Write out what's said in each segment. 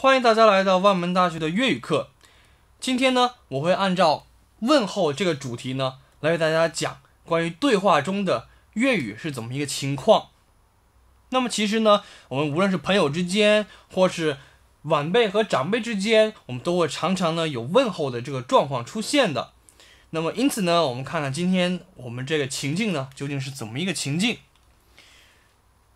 欢迎大家来到万门大学的粤语课。今天呢，我会按照问候这个主题呢，来给大家讲关于对话中的粤语是怎么一个情况。那么，其实呢，我们无论是朋友之间，或是晚辈和长辈之间，我们都会常常呢有问候的这个状况出现的。那么，因此呢，我们看看今天我们这个情境呢，究竟是怎么一个情境？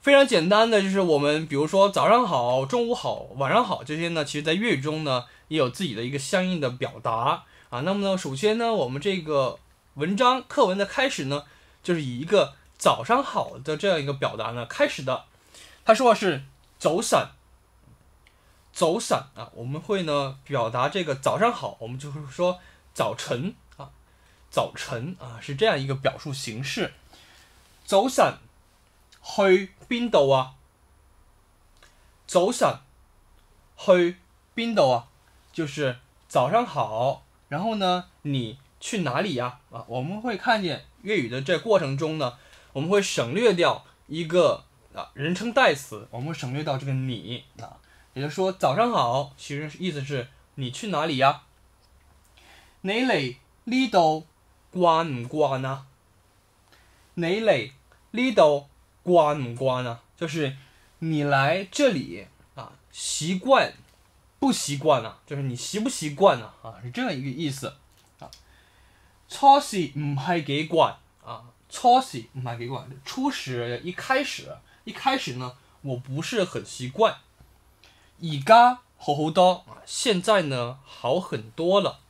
非常简单的就是我们，比如说早上好、中午好、晚上好这些呢，其实在粤语中呢也有自己的一个相应的表达啊。那么呢，首先呢，我们这个文章课文的开始呢，就是以一个早上好的这样一个表达呢开始的，他说是走散，走散啊，我们会呢表达这个早上好，我们就是说早晨啊，早晨啊是这样一个表述形式，走散。去边度啊？早晨，去边度啊？就是早上好。然后呢，你去哪里呀？啊，我们会看见粤语的这过程中呢，我们会省略掉一个啊人称代词，我们省略掉这个你啊，也就是说早上好，其实意思是你去哪里呀？你嚟呢度惯唔惯啊？你嚟呢度？关唔关啊？就是你来这里啊，习惯不习惯啊？就是你习不习惯啊？啊，是这样一个意思啊。初时唔系几惯啊，初时唔系几惯。初始一开始一开始呢，我不是很习惯而家好好多啊。现在呢，好很多了。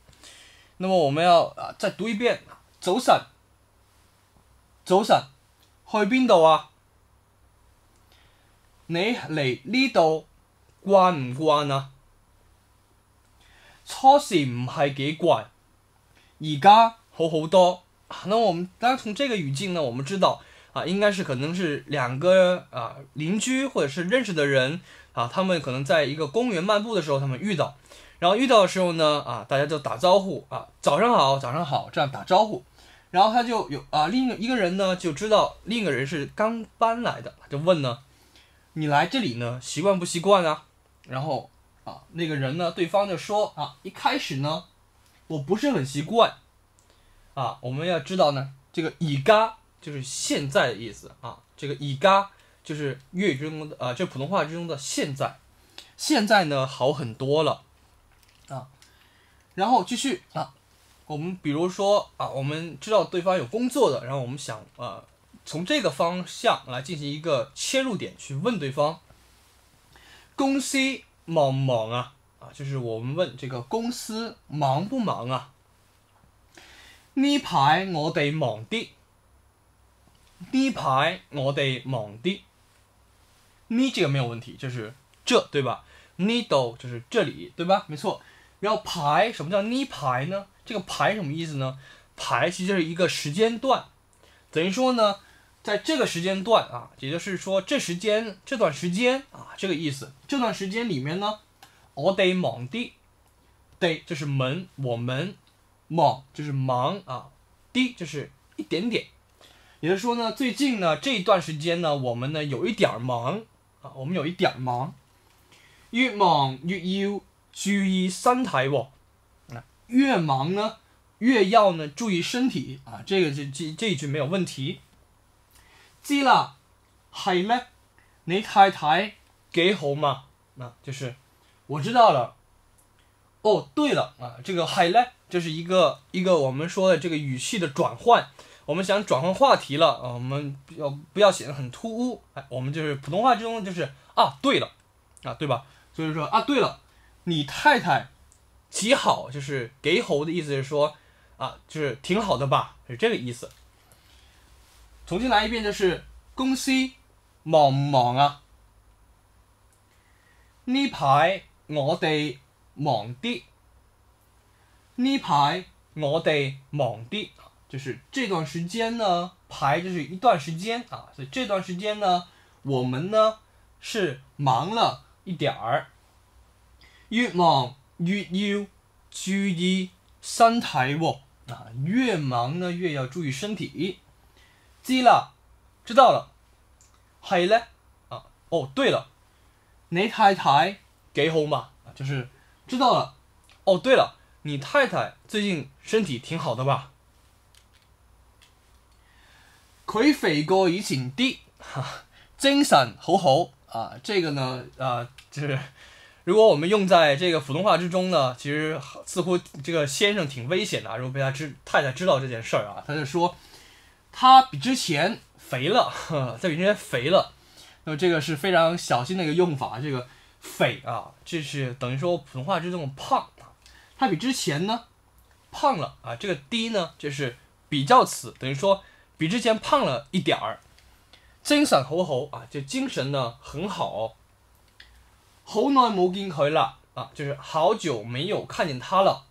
那么我们要啊再读一遍。早晨，早晨，去边度啊？你嚟呢度慣唔慣啊？初時唔係幾怪，而家好好多。那我们当然这个语境呢，我们知道啊，应该是可能是两个啊邻居或者是认识的人啊，他们可能在一个公园漫步的时候，他们遇到，然后遇到的时候呢，啊，大家就打招呼啊，早上好，早上好，这样打招呼，然后他就有啊，另一个人呢就知道另一个人是刚搬来的，就问呢。你来这里呢，习惯不习惯啊？然后啊，那个人呢，对方就说啊，一开始呢，我不是很习惯啊。我们要知道呢，这个以嘎就是现在的意思啊。这个以嘎就是粤语之中的啊，就普通话之中的现在。现在呢，好很多了啊。然后继续啊，我们比如说啊，我们知道对方有工作的，然后我们想啊。从这个方向来进行一个切入点去问对方，公司忙不忙啊？啊，就是我们问这个公司忙不忙啊？呢排我哋忙啲，呢排我哋忙啲，呢这个没有问题，就是这对吧？呢度就是这里对吧？没错。然后排，什么叫呢排呢？这个排什么意思呢？排其实就是一个时间段，等于说呢。在这个时间段啊，也就是说这时间这段时间啊，这个意思，这段时间里面呢，all day 忙的，day 就是门，我们忙就是忙啊，的就是一点点，也就是说呢，最近呢这一段时间呢，我们呢有一点忙啊，我们有一点忙，越忙越要注意身体哦，来，越忙呢越要呢注意身体啊，这个这这这一句没有问题。知啦，海咩？你太太几好嘛？啊，就是，我知道了。哦，对了啊，这个海咧，就是一个一个我们说的这个语气的转换。我们想转换话题了啊，我们不要不要显得很突兀。哎，我们就是普通话之中就是啊，对了，啊对吧？所以说啊，对了，你太太极好，就是给好的意思是说啊，就是挺好的吧，是这个意思。重新来一遍，就是公司忙唔忙啊？呢排我哋忙啲，呢排我哋忙啲，就是这段时间呢，排就是一段时间啊，所以这段时间呢，我们呢是忙了一点儿。越忙越要注意三台哦啊，越忙呢越要注意身体。知啦，知道了。系咧，啊，哦，对了，你太太几好嘛？就是知道了。哦，对了，你太太最近身体挺好的吧？佢肥过以前啲，精神好好啊。这个呢，啊，就是如果我们用在这个普通话之中呢，其实似乎这个先生挺危险的。如果被他知太太知道这件事儿啊，他就说。他比之前肥了，在比之前肥了，那么这个是非常小心的一个用法，这个“肥”啊，这是等于说普通话这种胖啊。他比之前呢胖了啊，这个“低”呢就是比较词，等于说比之前胖了一点儿。精神好好啊，就精神呢很好。好耐冇见佢啦啊，就是好久没有看见他了。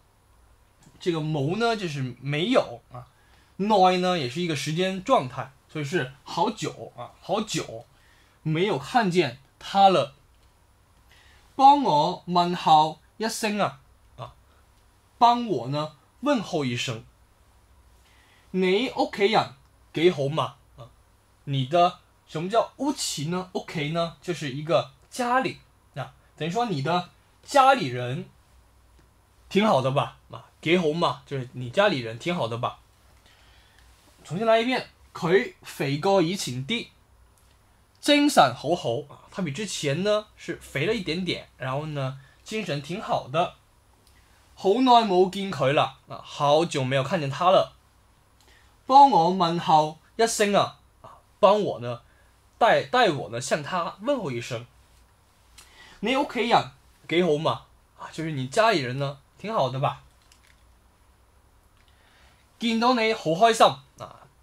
这个“冇”呢就是没有啊。noi 呢也是一个时间状态，所以是好久啊，好久没有看见他了。帮我问候一声啊啊，帮我呢问候一声。你 OK 呀？给好嘛啊？你的什么叫屋企呢？OK 呢，就是一个家里啊，等于说你的家里人挺好的吧啊，给好嘛，就是你家里人挺好的吧？重新来一遍，佢肥过以前啲，精神好好啊！他比之前呢是肥了一点点，然后呢精神挺好的。好耐冇见佢啦，啊，好久没有看见他了。帮我问候一声啊，啊，帮我呢，代代我呢向他问候一声。你屋企人几好嘛？啊，就是你家里人呢，挺好的吧？见到你好开心。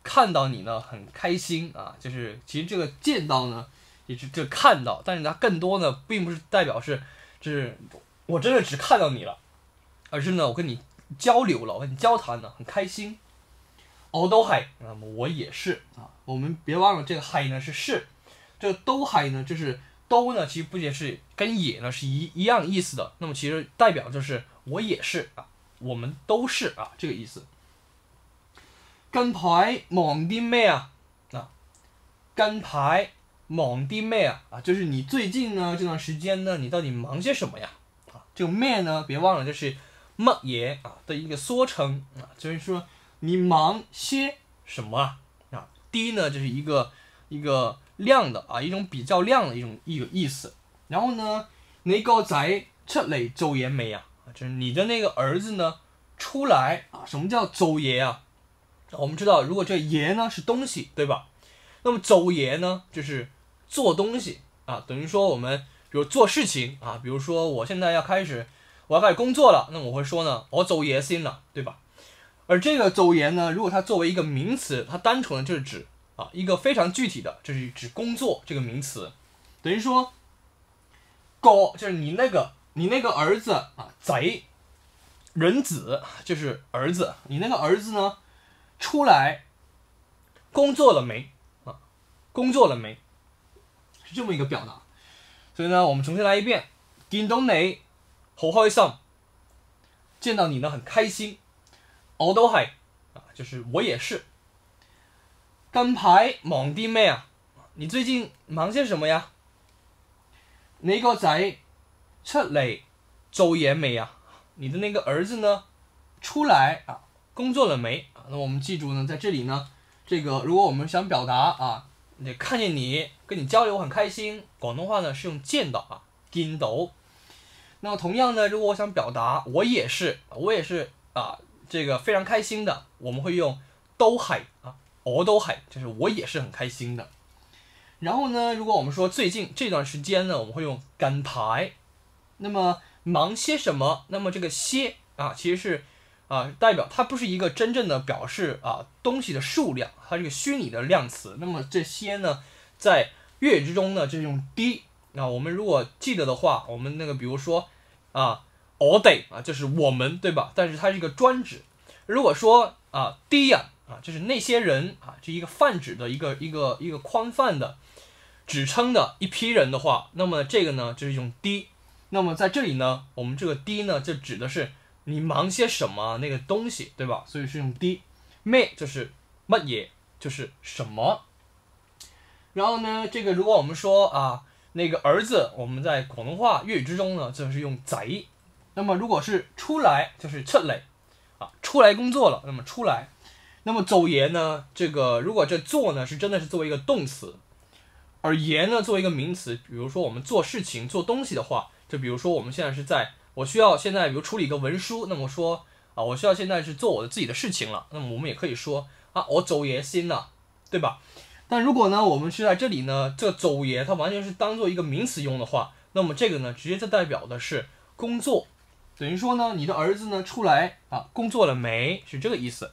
看到你呢很开心啊，就是其实这个见到呢，也是这看到，但是它更多呢，并不是代表是，就是我真的只看到你了，而是呢，我跟你交流了，我跟你交谈呢很开心。哦，都嗨，那么我也是啊，我们别忘了这个嗨呢是是，这个都嗨呢就是都呢，其实不仅是跟也呢是一一样意思的，那么其实代表就是我也是啊，我们都是啊这个意思。干排忙的妹啊，啊，干排忙的妹啊啊，就是你最近呢这段时间呢，你到底忙些什么呀？啊，这个“妹”呢，别忘了就是“忙爷”啊的一个缩称啊，就是说你忙些什么啊？啊，第一呢，就是一个一个量的啊，一种比较量的一种一个意思。然后呢，你个仔出来走爷没啊？就是你的那个儿子呢出来啊？什么叫走爷啊？我们知道，如果这“爷呢是东西，对吧？那么“走爷呢就是做东西啊，等于说我们比如做事情啊，比如说我现在要开始，我要开始工作了，那我会说呢，我走爷心了，对吧？而这个“走爷呢，如果它作为一个名词，它单纯的就是指啊一个非常具体的，就是指工作这个名词，等于说“狗”就是你那个你那个儿子啊，贼人子就是儿子，你那个儿子呢？出来工作了没啊？工作了没？是这么一个表达。所以呢，我们重新来一遍：见到你好开心，见到你呢很开心。我都系啊，就是我也是。近排忙啲咩啊？你最近忙些什么呀？你个仔出嚟做嘢未啊？你的那个儿子呢？出来啊？工作了没？那我们记住呢，在这里呢，这个如果我们想表达啊，得看见你跟你交流很开心，广东话呢是用见到啊，见到。那么同样呢，如果我想表达我也是，我也是啊，这个非常开心的，我们会用都嗨啊，我都嗨，就是我也是很开心的。然后呢，如果我们说最近这段时间呢，我们会用干排。那么忙些什么？那么这个些啊，其实是。啊，代表它不是一个真正的表示啊东西的数量，它是个虚拟的量词。那么这些呢，在粤语之中呢，就用“ d。那我们如果记得的话，我们那个比如说啊，“all day” 啊，就是我们对吧？但是它是一个专指。如果说啊，“ d 呀啊，就是那些人啊，就一个泛指的一个一个一个宽泛的指称的一批人的话，那么这个呢，就是用“ d。那么在这里呢，我们这个“ d 呢，就指的是。你忙些什么那个东西，对吧？所以是用 d 咩 m e 就是乜嘢，就是什么。然后呢，这个如果我们说啊，那个儿子，我们在广东话粤语之中呢，就是用贼。那么如果是出来，就是出来，啊，出来工作了，那么出来。那么走爷呢？这个如果这做呢，是真的是作为一个动词，而爷呢，作为一个名词。比如说我们做事情、做东西的话，就比如说我们现在是在。我需要现在，比如处理一个文书，那么说啊，我需要现在是做我的自己的事情了。那么我们也可以说啊，我走爷心了，对吧？但如果呢，我们是在这里呢，这走爷它完全是当做一个名词用的话，那么这个呢，直接就代表的是工作，等于说呢，你的儿子呢出来啊工作了没？是这个意思。